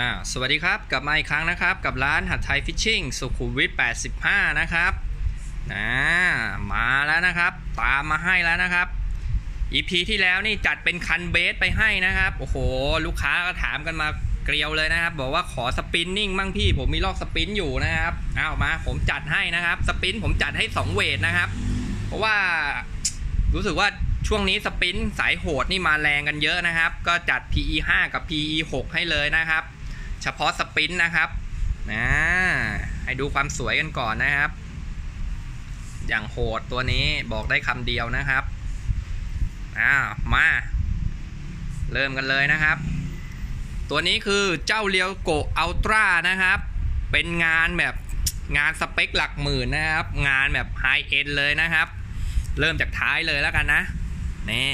อ่าสวัสดีครับ กลับมาอีกครั้งนะครับ กับร้านหัดไทยฟิชชิ่งสุขุมวิท 85 นะครับนะมาแล้วนะครับ ตามมาให้แล้วนะครับ EP ที่แล้วนี่จัดเป็นคันเบสไปให้นะครับ โอ้โห ลูกค้าก็ถามกันมาเกลียวเลยนะครับ บอกว่าขอสปินนิ่งบ้างพี่ ผมมีลอกสปินอยู่นะครับเอามาผมจัดให้นะครับ สปินผมจัดให้ 2 เวทนะครับ เพราะว่ารู้สึกว่าช่วงนี้สปินสายโหดนี่มาแรงกันเยอะนะครับ ก็จัด PE 5 กับ PE 6 ให้เลยนะครับ เฉพาะสปินนะครับนะให้ดูความสวยกันก่อนนะครับ อย่างโหดตัวนี้บอกได้คำเดียวนะครับอ้าวมา เริ่มกันเลยนะครับ ตัวนี้คือเจ้าเรียวโกอัลตร้านะครับ เป็นงานแบบงานสเปคหลักหมื่นนะครับ งานแบบไฮเอ็นเลยนะครับ เริ่มจากท้ายเลยแล้วกันนะ นี่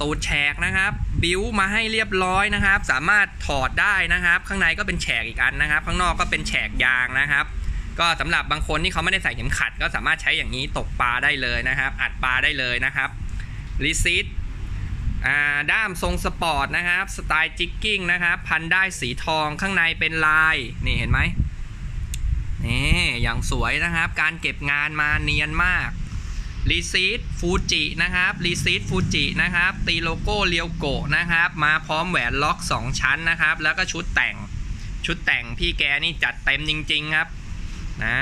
ตูดแฉกนะครับ บิวมาให้เรียบร้อยนะครับ สามารถถอดได้นะครับ ข้างในก็เป็นแฉกอีกอันนะครับ ข้างนอกก็เป็นแฉกอย่างนะครับ ก็สำหรับบางคนที่เขาไม่ได้ใส่เข็มขัด ก็สามารถใช้อย่างนี้ตกปลาได้เลยนะครับ อัดปลาได้เลยนะครับ reel seat ด้ามทรงสปอร์ตนะครับสไตล์ jigging นะครับ พันด้ายสีทองข้างในเป็นลายนี่เห็นไหมนี่อย่างสวยนะครับ การเก็บงานมาเนียนมากreel seat ฟูจินะครับ reel seat ฟูจินะครับตีโลโก้เรียวโกะนะครับ มาพร้อมแหวนล็อก 2 ชั้นนะครับ แล้วก็ชุดแต่งชุดแต่งพี่แกนี่จัดเต็มจริง ๆ ครับนะ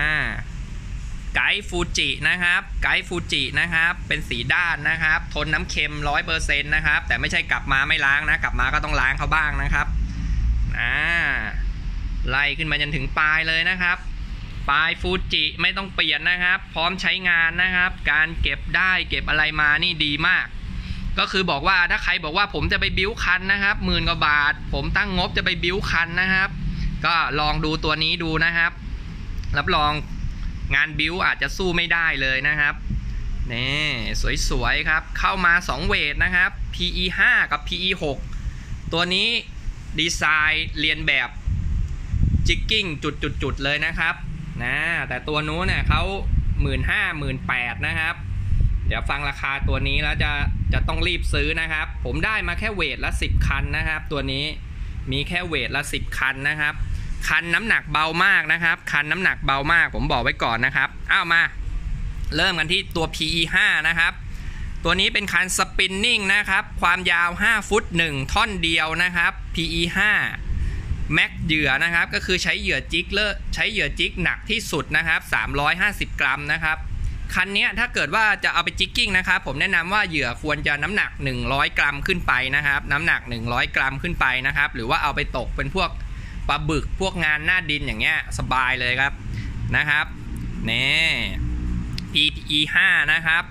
ไกด์ฟูจินะครับ ไกด์ฟูจินะครับ เป็นสีด้านนะครับ ทนน้ำเค็ม100%นะครับ แต่ไม่ใช่กลับมาไม่ล้างนะ กลับมาก็ต้องล้างเขาบ้างนะครับอ่าไล่ขึ้นมาจนถึงปลายเลยนะครับ ปลายฟูจิไม่ต้องเปลี่ยนนะครับ พร้อมใช้งานนะครับ การเก็บได้เก็บอะไรมานี่ดีมาก ก็คือบอกว่าถ้าใครบอกว่าผมจะไปบิ้วคันนะครับหมื่นกว่าบาท ผมตั้งงบจะไปบิ้วคันนะครับ ก็ลองดูตัวนี้ดูนะครับ รับรองงานบิ้วอาจจะสู้ไม่ได้เลยนะครับนี่สวยๆครับ เข้ามา 2 เวทนะครับ PE 5 กับ PE 6 ตัวนี้ดีไซน์เรียนแบบจิกกิ้งจุดๆๆเลยนะครับ นะ แต่ตัวนู้นเนี่ยเขาหมื่นห้าหมื่นแปดนะครับ เดี๋ยวฟังราคาตัวนี้แล้วจะจะต้องรีบซื้อนะครับ ผมได้มาแค่เวทละสิบคันนะครับ ตัวนี้มีแค่เวทละสิบคันนะครับ คันน้ำหนักเบามากนะครับ คันน้ำหนักเบามาก ผมบอกไว้ก่อนนะครับ อ้าวมา เริ่มกันที่ตัว PE 5นะครับตัวนี้เป็นคันสปินนิ่งนะครับ ความยาว 5 ฟุต 1 ท่อนเดียวนะครับ PE 5 max เหยื่อนะครับก็คือใช้เหยื่อ jig lure ใช้เหยื่อ jig หนักที่สุดนะครับ 350 กรัมนะครับคันนี้ถ้าเกิดว่าจะเอาไป jigging นะครับ ผมแนะนำว่าเหยื่อควรจะน้ำหนัก 100 กรัมขึ้นไปนะครับ น้ำหนัก 100 กรัมขึ้นไปนะครับ หรือว่าเอาไปตกเป็นพวกปลาบึกพวกงานหน้าดินอย่างเงี้ยสบายเลยครับนะครับนี่ PE 5นะครับ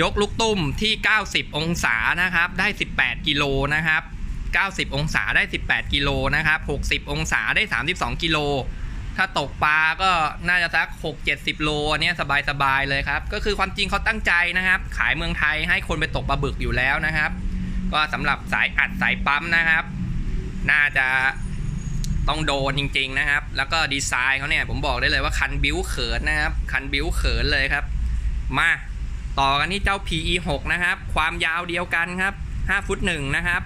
ยกลูกตุ้มที่ 90 องศานะครับ ได้ 18 กิโลนะครับ 90 องศาได้ 18 กิโลนะครับ 60 องศาได้ 32 กิโล ถ้าตกปลาก็น่าจะสัก 6-70 โลเนี้ยสบายๆเลยครับ ก็คือความจริงเขาตั้งใจนะครับ ขายเมืองไทยให้คนไปตกปลาบึกอยู่แล้วนะครับ ก็สำหรับสายอัดสายปั๊มนะครับ น่าจะต้องโดนจริง ๆนะครับ แล้วก็ดีไซน์เขาเนี่ยผมบอกได้เลยว่าคันบิ้วเขินนะครับ คันบิ้วเขินเลยครับ มาต่อกันที่เจ้า PE 6 นะครับ ความยาวเดียวกันครับ 5 ฟุต1นะครับ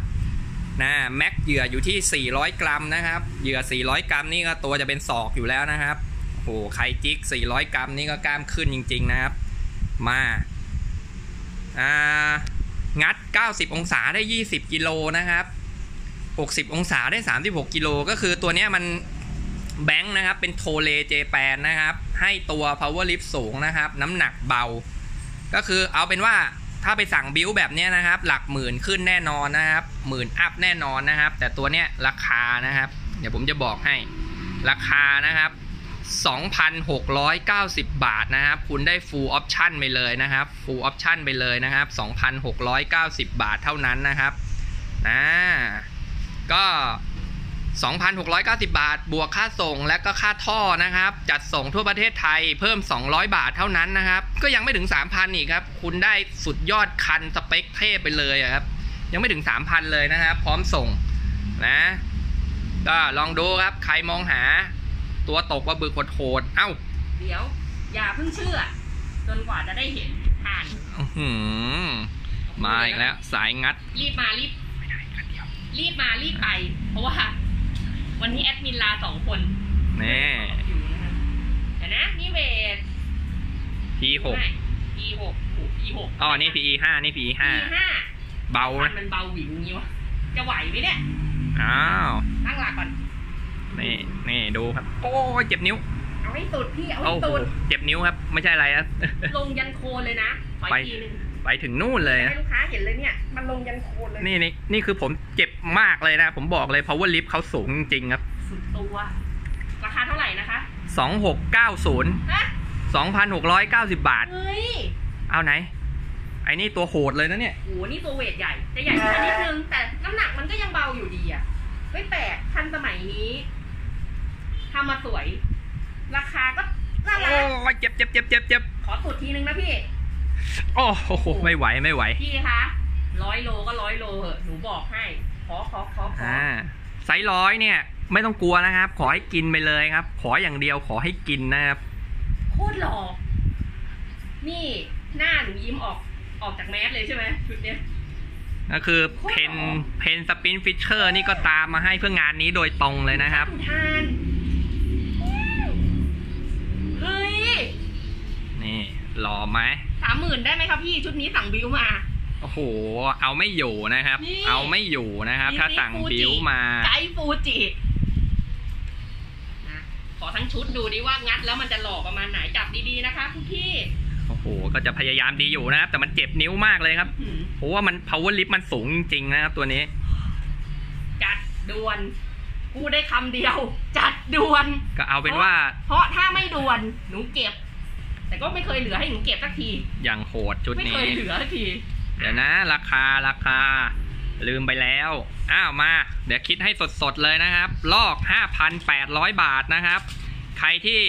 นะแม็กเหยื่ออยู่ที่ 400 กรัมนะครับเหยื่อ 400 กรัมนี่ก็ตัวจะเป็นศอกอยู่แล้วนะครับโอ้ใครจิก 400 กรัมนี่ก็กล้ามขึ้นจริง ๆนะครับ มาอ่างัด 90 องศาได้ 20 กิโลนะครับ 60 องศาได้ 36 กิโลก็คือตัวเนี้ยมันแบงค์นะครับ เป็นโทเลเจแปนนะครับ ให้ตัว power lift สูงนะครับ น้ำหนักเบา ก็คือเอาเป็นว่า ถ้าไปสั่งบิวแบบนี้นะครับ หลักหมื่นขึ้นแน่นอนนะครับ หมื่นอัพแน่นอนนะครับ แต่ตัวเนี้ยราคานะครับ เดี๋ยวผมจะบอกให้ ราคานะครับ 2,690 บาทนะครับ คุณได้ full option ไปเลยนะครับ full option ไปเลยนะครับ 2,690 บาทเท่านั้นนะครับนะก็ 2,690 บาท บวกค่าส่งและก็ค่าท่อนะครับ จัดส่งทั่วประเทศไทยเพิ่ม 200 บาทเท่านั้นนะครับ ก็ยังไม่ถึง 3,000 อีกครับ คุณได้สุดยอดคันสเปคเทพไปเลยอะครับ ยังไม่ถึง 3,000 เลยนะครับ พร้อมส่งนะ ก็ลองดูครับ ใครมองหา ตัวตกว่าบึกโหดๆเอ้า เดี๋ยว อย่าเพิ่งเชื่อ จนกว่าจะได้เห็นผ่านอื้อหือมาอีกแล้ว สายงัด รีบมารีบรีบมารีบไป เพราะว่า วันนี้แอดมินลาสองคนนี่อยู่นะคะเดี๋ยวนะนี่เวท P6 ไม่ E หก E หกอ๋อ นี่ PE 5นี่ PE E ห้า5เบามันะนมันเบาหวิวอย่างงี้วะ จะไหวไหมเนี่ย อ้าวตั้งหลักก่อน นี่ นี่ดูครับ โอ้ยเจ็บนิ้ว เอาให้สุดพี่ เอาโอ้ให้โหสุด เจ็บนิ้วครับ ไม่ใช่อะไรนะลงยันโคนเลยนะขอไปอีกทีหนึง ไปถึงนู่นเลยให้นะลูกค้าเห็นเลยเนี่ยมันลงยันโคนเลยนี่นี่นี่คือผมเจ็บมากเลยนะ ผมบอกเลย power lift เขาสูงจริงๆครับสุดตัว ราคาเท่าไหร่นะคะ2690ฮะ2,690บาทเฮ้ยเอาไหนไอ้นี่ตัวโหดเลยนะเนี่ยโหนี่ตัวเวทใหญ่จะใหญ่ขึ้นนิดนึงแต่น้ำหนักมันก็ยังเบาอยู่ดีอะไม่แปลกทันสมัยนี้ทำมาสวย ราคาก็น่ารัโอ้กยเจ็บเจ็บเจ็บเจ็บเจ็บขอสุดทีนึงนะพี่ โอ้โหไม่ไหวไม่ไหวพี่คะร้อยโลก็ร้อยโลเหอะหนูบอกให้ขอขอขอขออ่าไซส์ร้อยเนี่ย ไม่ต้องกลัวนะครับ ขอให้กินไปเลยครับ ขออย่างเดียวขอให้กินนะครับโคตรหล่อนี่หน้าหนูยิ้มออกออกจากแมสเลยใช่ไหมชุดเนี้ยก็คือเพนPenn Spinfisher นี่ก็ตามมาให้เพื่องานนี้โดยตรงเลยนะครับทานเฮ้ยนี่หล่อไหมสามหมื่นได้ไหมครับพี่ชุดนี้สั่งบิวมา โอ้โห เอาไม่อยู่นะครับ นี่ เอาไม่อยู่นะครับ ถ้าสั่งฟูจิบิวมา ไกด์ฟูจินะขอทั้งชุดดูดิว่างัดแล้วมันจะหล่อประมาณไหนจับดีๆนะคะคุณพี่โอ้โห ก็จะพยายามดีอยู่นะครับ แต่มันเจ็บนิ้วมากเลยครับ หืมเพราะว่ามัน power lift มันสูงจริงๆนะครับตัวนี้ จัดด่วนพูดได้คำเดียว จัดด่วน ก็เอาเป็นว่า เพราะถ้าไม่ด่วนหนูเก็บ แต่ก็ไม่เคยเหลือให้หนูเก็บสักที อย่างโหดชุดไม่นี้ เคยเหลือสักที เดี๋ยวนะ ราคาราคา ลืมไปแล้ว อ้าวมา เดี๋ยวคิดให้สดๆเลยนะครับ รอก 5,800 บาทนะครับ ใครที่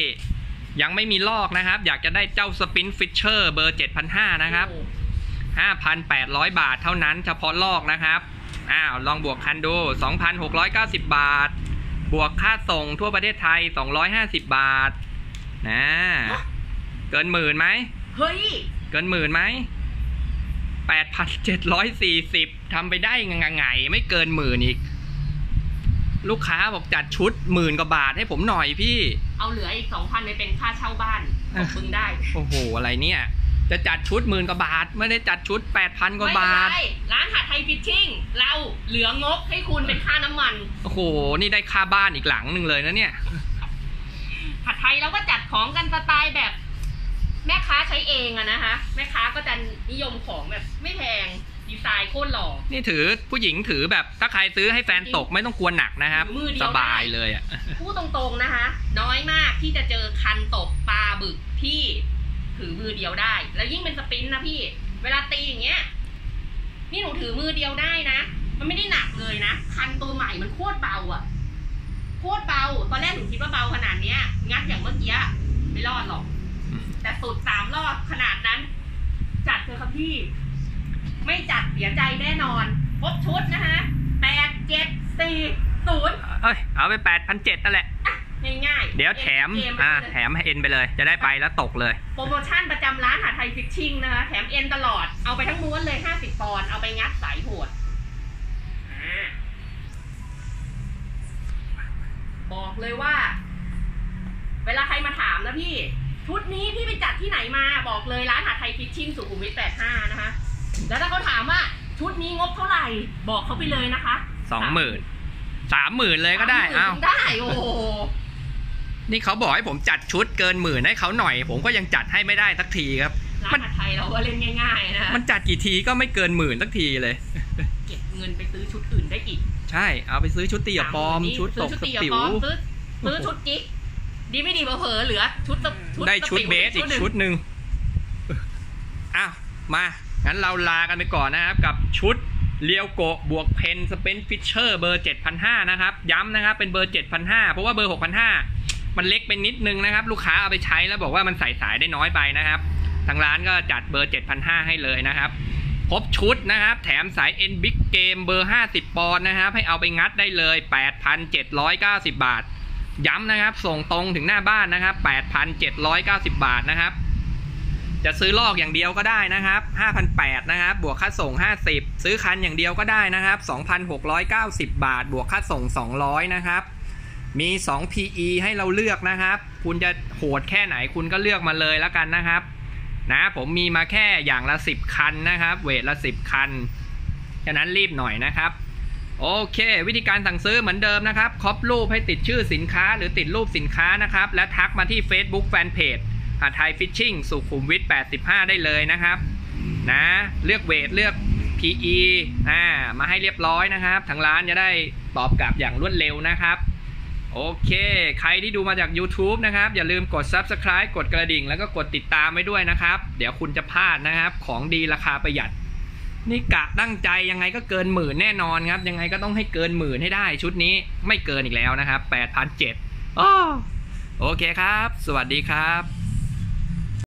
ยังไม่มีรอกนะครับ อยากจะได้เจ้า Spinfisher เบอร์ 7,500 นะครับโอ้5,800 บาทเท่านั้นเฉพาะลอกนะครับ อ้าว ลองบวกคันดู 2,690 บาท บวกค่าส่งทั่วประเทศไทย 250 บาท นะ เกินหมื่นไหม เฮ้ย เกินหมื่นไหม8,740ทำไปได้ยังไงไม่เกินหมื่นอีก ลูกค้าบอกจัดชุดหมื่นกว่าบาทให้ผมหน่อยพี่ เอาเหลืออีกสองพันไปเป็นค่าเช่าบ้านของมึงได้ โอ้โห อะไรเนี่ย จะจัดชุดหมื่นกว่าบาท ไม่ได้จัดชุด8,000กว่าบาท ไม่เป็นไรร้านหาดไทยฟิชชิ่ง เราเหลืองบให้คุณเป็นค่าน้ำมัน โอ้โห นี่ได้ค่าบ้านอีกหลังหนึ่งเลยนะเนี่ย ผัดไทยเราก็จัดของกันสไตล์แบบ แม่ค้าใช้เองอะนะคะ แม่ค้าก็จะนิยมของแบบไม่แพงดีไซน์โคตรหล่อ นี่ถือผู้หญิงถือแบบถ้าใครซื้อให้แฟนตกไม่ต้องกลัวหนักนะครับถือมือเดียวสบายได้เลยอะพูดตรงๆนะคะ น้อยมากที่จะเจอคันตกปลาบึกที่ถือมือเดียวได้ แล้วยิ่งเป็นสปรินต์นะพี่ เวลาตีอย่างเงี้ย นี่หนูถือมือเดียวได้นะ มันไม่ได้หนักเลยนะ คันตัวใหม่มันโคตรเบาอะโคตรเบา ตอนแรกหนูคิดว่าเบาขนาดเนี้ย งัดอย่างเมื่อกี้ไม่รอดหรอก แต่สุดสามรอบขนาดนั้น จัดเถอะครับพี่ ไม่จัดเสียใจแน่นอนครบชุดนะคะแปดเจ็ดสี่ศูนย์เอ้ยเอาไป8,700นั่นแหละ ง่ายๆ เดี๋ยวแถม เกไปอ่า เลย แถมให้เอ็นไปเลย จะได้ไปแล้วตกเลย โปรโมชั่นประจำร้านหาไทยฟิชชิ่งนะคะ แถมเอ็นตลอด เอาไปทั้งม้วนเลย 50ปอนด์เอาไปงัดสายโหดอ่าบอกเลยว่า เวลาใครมาถามนะพี่ ชุดนี้พี่ไปจัดที่ไหนมาบอกเลยร้านหาไทยฟิชชิ่งสุขุมวิท85 นะคะ แล้วถ้าเขาถามว่าชุดนี้งบเท่าไหร่บอกเขาไปเลยนะคะสองหมื่นสามหมื่นเลยก็ได้30,000เอ้าได้โอ้โหนี่เขาบอกให้ผมจัดชุดเกินหมื่นให้เขาหน่อย ผมก็ยังจัดให้ไม่ได้สักทีครับร้ามันนหาไทยเราก็เล่นง่ายๆนะคะมันจัดกี่ทีก็ไม่เกินหมื่นสักทีเลย เก็บเงินไปซื้อชุดอื่นได้อีก ใช่เอาไปซื้อชุดเตี่ยปลอมนี่ชุดตซื้อกชุดสตีปิวปลอมซื้อซื้อชุดจิ๊ก ดีไม่ดีเผลอๆเหลือ ชุดสชุดได้ชุดสปิวเบสอีกหนึ่งชุดหนึ่งอ้าวมา งั้นเราลากันไปก่อนนะครับ กับชุดเรียวโกะบวก Penn Spinfisher เบอร์ 7,500 นะครับ ย้ำนะครับ เป็นเบอร์ 7,500 เพราะว่าเบอร์ 6,500 มันเล็กไปนิดนึงนะครับ ลูกค้าเอาไปใช้แล้วบอกว่ามันใส่สายได้น้อยไปนะครับ ทางร้านก็จัดเบอร์ 7,500 ให้เลยนะครับ ครบชุดนะครับ แถมสาย N Big Game เบอร์ 50 ปอนด์นะครับ ให้เอาไปงัดได้เลย 8,790 บาท ย้ำนะครับ ส่งตรงถึงหน้าบ้านนะครับ 8,790 บาทนะครับ จะซื้อลอกอย่างเดียวก็ได้นะครับ5,800นะครับ บวกค่าส่ง 50 ซื้อคันอย่างเดียวก็ได้นะครับ 2,690 บาท บวกค่าส่ง 200 นะครับ มี 2 PE ให้เราเลือกนะครับ คุณจะโหดแค่ไหนคุณก็เลือกมาเลยแล้วกันนะครับ นะผมมีมาแค่อย่างละ 10 คันนะครับ เวทละ 10 คัน ฉะนั้นรีบหน่อยนะครับ โอเค วิธีการสั่งซื้อเหมือนเดิมนะครับคอปรูปให้ติดชื่อสินค้าหรือติดรูปสินค้านะครับ และทักมาที่ Facebook Fanpage หาไทยฟิชชิ่งสุขุมวิท85 ได้เลยนะครับนะเลือกเวทเลือก PE อ่ามาให้เรียบร้อยนะครับทางร้านจะได้ตอบกลับอย่างรวดเร็วนะครับ โอเค ใครที่ดูมาจาก YouTube นะครับ อย่าลืมกด Subscribe กดกระดิ่ง แล้วก็กดติดตามไว้ด้วยนะครับ เดี๋ยวคุณจะพลาดนะครับ ของดีราคาประหยัด นี่กะตั้งใจยังไงก็เกินหมื่นแน่นอนครับ ยังไงก็ต้องให้เกินหมื่นให้ได้ ชุดนี้ไม่เกินอีกแล้วนะครับ8,700อ้อโอเคครับ สวัสดีครับ